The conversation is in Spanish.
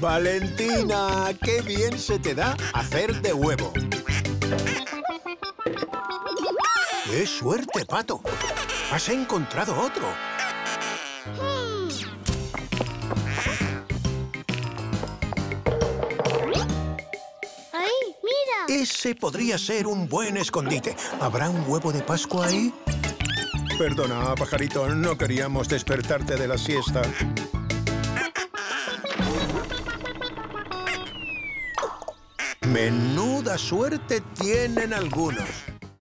Valentina, qué bien se te da hacer de huevo. ¡Qué suerte, Pato! Has encontrado otro. ¡Ahí! ¡Mira! Ese podría ser un buen escondite. ¿Habrá un huevo de Pascua ahí? Perdona, pajarito, no queríamos despertarte de la siesta. Menuda suerte tienen algunos.